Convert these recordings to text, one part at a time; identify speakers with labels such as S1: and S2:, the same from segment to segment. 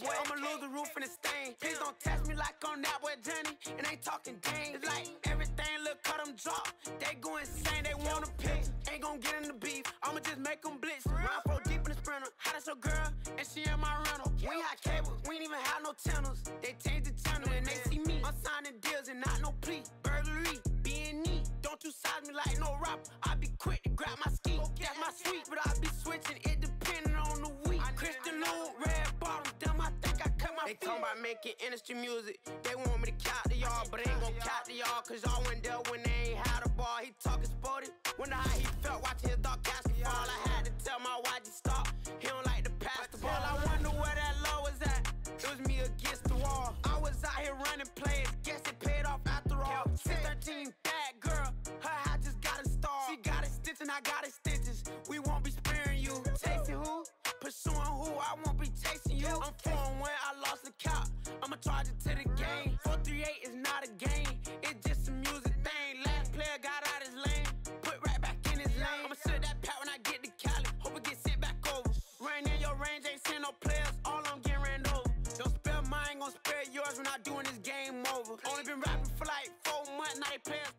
S1: boy, I'ma lose the roof and the stain. Please don't test me like I'm that boy Johnny. And ain't talking game. It's like everything look cut them drop. They go insane, they want a pitch. Ain't gon' get in the beef. I'ma just make them blitz. Round four deep in the sprinter. How that's your girl? And she in my rental. We had cable, we ain't even have no channels. They changed the channel and they see me. I'm signing deals and not no plea. Burglary, neat. Don't you size me like no rapper. I be quick to grab my ski. That's my sweet, but I be switching. It depending They talking about making industry music. They want me to count to y'all, but ain't gon' count to y'all. Cause y'all went there when they ain't had a ball. He talking sporty. Wonder how he felt watching his dog catch the ball. I had to tell my YG stop. He don't like to pass the ball. I wonder where that low was at. It was me against the wall. I was out here running plays. Guess it paid off after all. 613 bad girl. Her hat just got installed. She got it stitching, I got it stitches. We won't be sparing you. Chasing who? Pursuing who? I won't be chasing you. I'm game. 438 is not a game. It's just a music thing. Last player got out his lane. Put right back in his lane. I'ma sit that pat when I get to Cali. Hope it get sent back over. Rain in your range, ain't send no players. All I'm getting ran over. Don't spare mine, gon' spare yours when I doing this game over. Only been rapping for like four months, now they playing.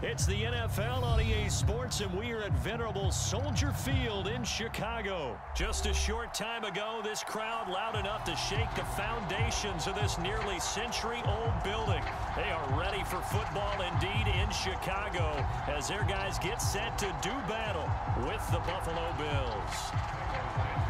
S2: It's the NFL on EA Sports, and we are at venerable Soldier Field in Chicago. Just a short time ago, this crowd loud enough to shake the foundations of this nearly century-old building. They are ready for football indeed in Chicago as their guys get set to do battle with the Buffalo Bills.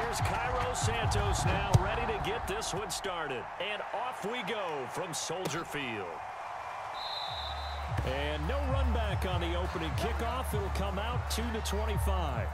S2: Here's Cairo Santos now ready to get this one started. And off we go from Soldier Field. And no run back on the opening kickoff. It'll come out 2 to 25.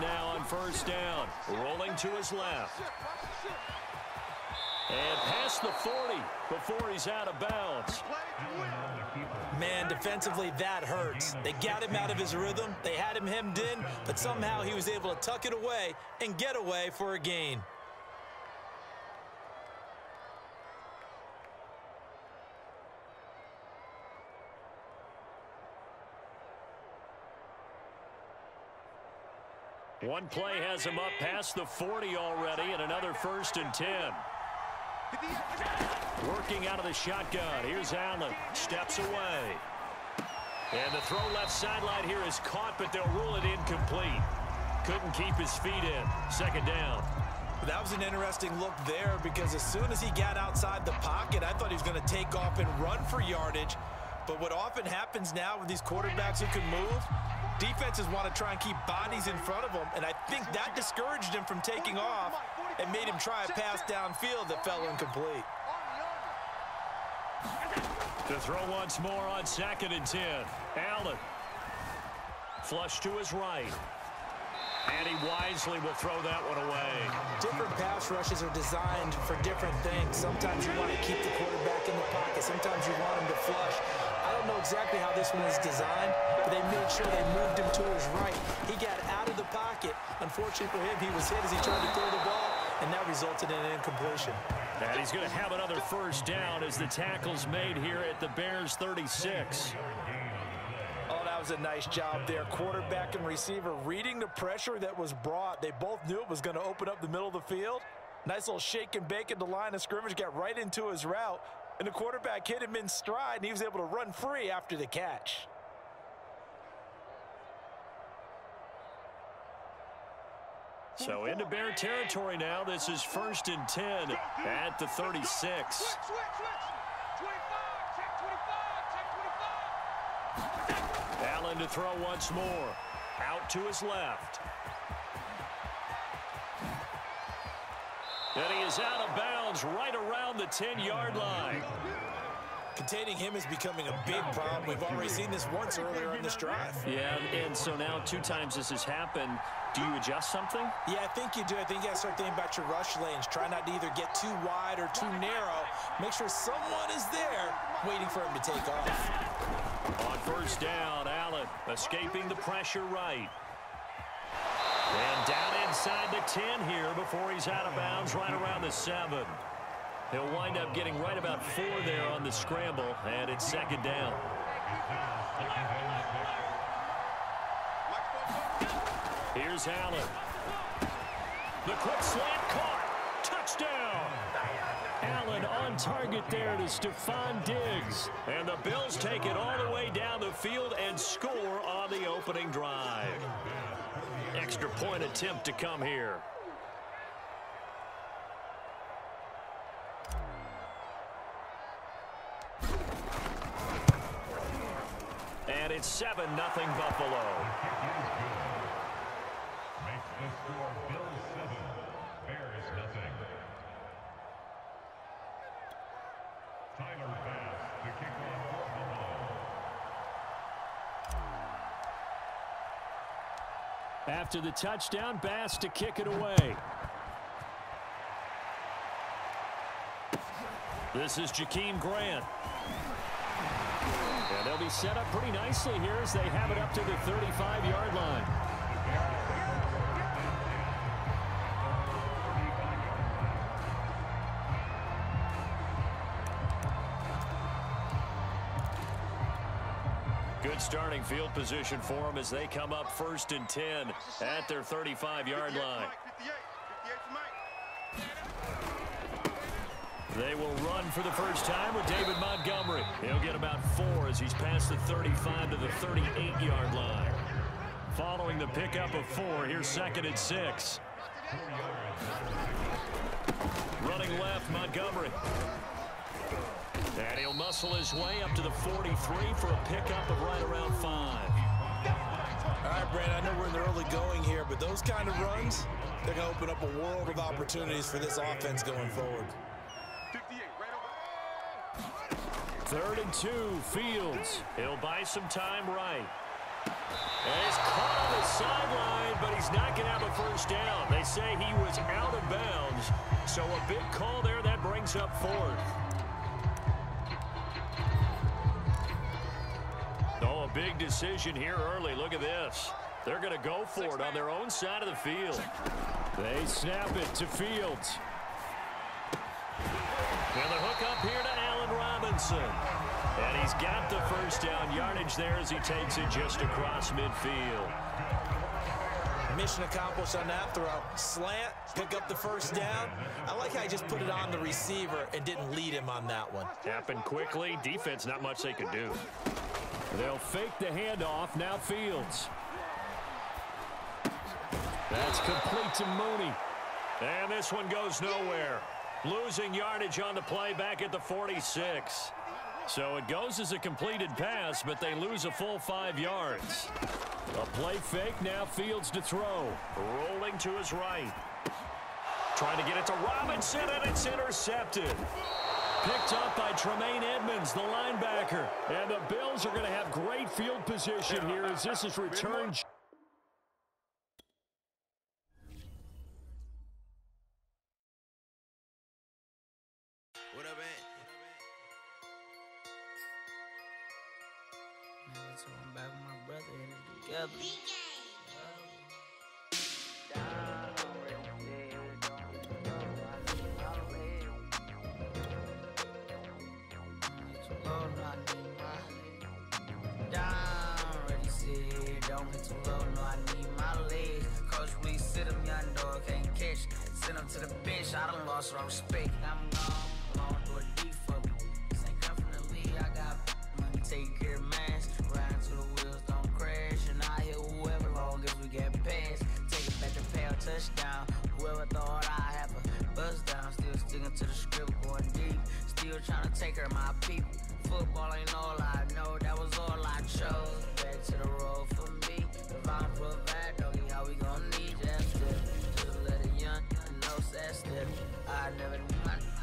S2: Now on first down. Rolling to his left. And past the 40 before he's out of bounds.
S3: Man, defensively, that hurts. They got him out of his rhythm. They had him hemmed in, but somehow he was able to tuck it away and get away for a gain.
S2: One play has him up past the 40 already and another first and 10. Working out of the shotgun. Here's Allen. Steps away. And the throw left sideline here is caught, but they'll rule it incomplete. Couldn't keep his feet in. Second down.
S3: That was an interesting look there because as soon as he got outside the pocket, I thought he was going to take off and run for yardage. But what often happens now with these quarterbacks who can move, Defenses want to try and keep bodies in front of them, and I think that discouraged him from taking off and made him try a pass downfield that fell incomplete.
S2: To throw once more on second and 10. Allen. Flush to his right. And he wisely will throw that one away.
S3: Different pass rushes are designed for different things. Sometimes you want to keep the quarterback in the pocket. Sometimes you want him to flush. I don't know exactly how this one is designed, but they made sure they moved him to his right. He got out of the pocket. Unfortunately for him, he was hit as he tried to throw the ball, and that resulted in an incompletion.
S2: And he's going to have another first down as the tackle's made here at the Bears 36.
S3: Oh, that was a nice job there. Quarterback and receiver reading the pressure that was brought. They both knew it was going to open up the middle of the field. Nice little shake and bake at the line of scrimmage, got right into his route, and the quarterback hit him in stride, and he was able to run free after the catch.
S2: So into Bear territory now. This is first and 10 at the 36. Allen to throw once more. Out to his left. And he is out of bounds right around the 10-yard line.
S3: Containing him is becoming a big problem. We've already seen this once earlier in this drive.
S2: Yeah, and so now two times this has happened. Do you adjust something?
S3: Yeah, I think you do. I think you got to start thinking about your rush lanes. Try not to either get too wide or too narrow. Make sure someone is there waiting for him to take off.
S2: On first down, Allen escaping the pressure right. And down inside the 10 here before he's out of bounds right around the 7. He'll wind up getting right about four there on the scramble, and it's second down. Here's Allen. The quick slant caught. Touchdown. Allen on target there to Stefon Diggs. And the Bills take it all the way down the field and score on the opening drive. Extra point attempt to come here. And it's 7 nothing Buffalo.
S4: Makes the score Bills 7, Bears nothing. Tyler Bass, the kickoff for Buffalo.
S2: After the touchdown, Bass to kick it away. This is Jakeem Grant. And they'll be set up pretty nicely here as they have it up to the 35-yard line. Starting field position for them as they come up first and 10 at their 35-yard line. They will run for the first time with David Montgomery. He'll get about four as he's past the 35 to the 38-yard line. Following the pickup of four, here's second and six. Running left, Montgomery. And he'll muscle his way up to the 43 for a pickup of right around five.
S3: All right, Brad, I know we're in the early going here, but those kind of runs, they're going to open up a world of opportunities for this offense going forward.
S2: Third and two, Fields. He'll buy some time right. And he's caught on the sideline, but he's not going to have a first down. They say he was out of bounds. So a big call there. That brings up fourth. Big decision here early. Look at this. They're going to go for it on their own side of the field. They snap it to Fields. And the hook up here to Allen Robinson. And he's got the first down yardage there as he takes it just across midfield.
S3: Mission accomplished on that throw. Slant, pick up the first down. I like how he just put it on the receiver and didn't lead him on that one.
S2: Happened quickly. Defense, not much they could do. They'll fake the handoff. Now Fields. That's complete to Mooney. And this one goes nowhere. Losing yardage on the play back at the 46. So it goes as a completed pass, but they lose a full five yards. A play fake, now Fields to throw. Rolling to his right. Trying to get it to Robinson, and it's intercepted. Picked up by Tremaine Edmunds, the linebacker. And the Bills are going to have great field position here as this is returned.
S1: What up, man?
S5: Never told him back with my brother in it together. Don't too low, no, I need my. Coach, please sit him, young dog, can't catch. Send him to the bench, I done lost all respect. I'm gone, long door deep for me. This ain't come from the league, I got money, take care of mans. Riding to the wheels, don't crash. And I hit whoever long as we get past. Take it back to pay a touchdown. Whoever thought I have a buzz down. Still sticking to the script, going deep. Still trying to take of my people. Football ain't all I know, that was all I chose. Back to the road I never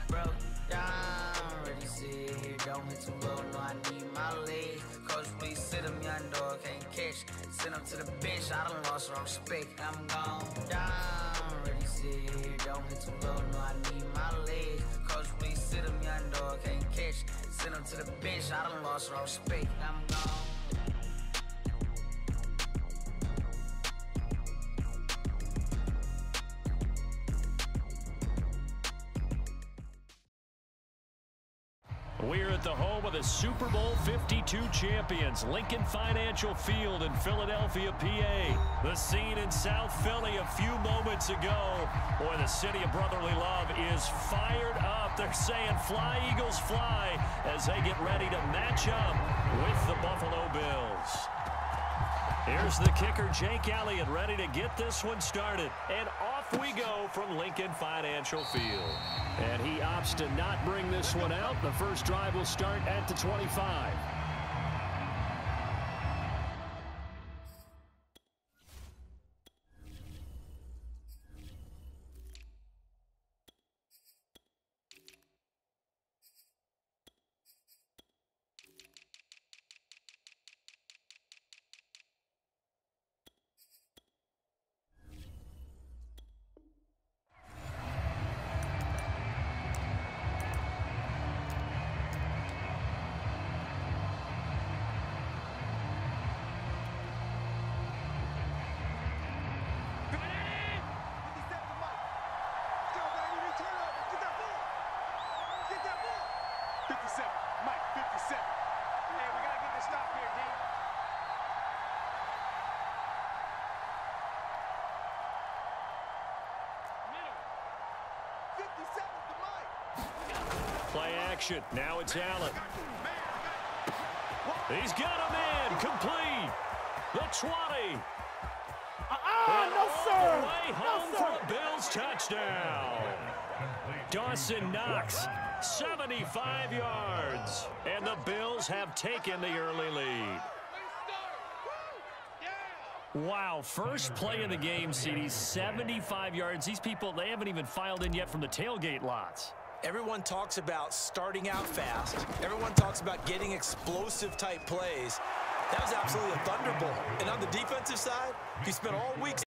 S5: broke down. Ready, sit here, don't hit too low, no, I need my legs. Coach, please sit him, young dog, can't catch. Send him to the bench, I done lost all respect. I'm gone down. Ready, sit here, don't hit too low, no, I need my legs. Coach, please sit him, young dog, can't catch. Send him to the bench, I done lost all respect. I'm gone.
S2: We're at the home of the Super Bowl 52 champions, Lincoln Financial Field in Philadelphia, PA. The scene in South Philly a few moments ago. Boy, the city of brotherly love is fired up. They're saying fly, Eagles, fly as they get ready to match up with the Buffalo Bills. Here's the kicker, Jake Elliott, ready to get this one started. And off we go from Lincoln Financial Field. And he opts to not bring this one out. The first drive will start at the 25. Play action. Now it's Allen. He's got a man. Complete. The 20.
S6: Ah, no, sir.
S2: Way home
S6: No,
S2: for
S6: sir.
S2: a Bills touchdown. Dawson Knox, 75 yards. And the Bills have taken the early lead. Wow, first play of the game, CD, 75 yards. These people, they haven't even filed in yet from the tailgate lots.
S3: Everyone talks about starting out fast. Everyone talks about getting explosive type plays. That was absolutely a thunderbolt. And on the defensive side, he spent all week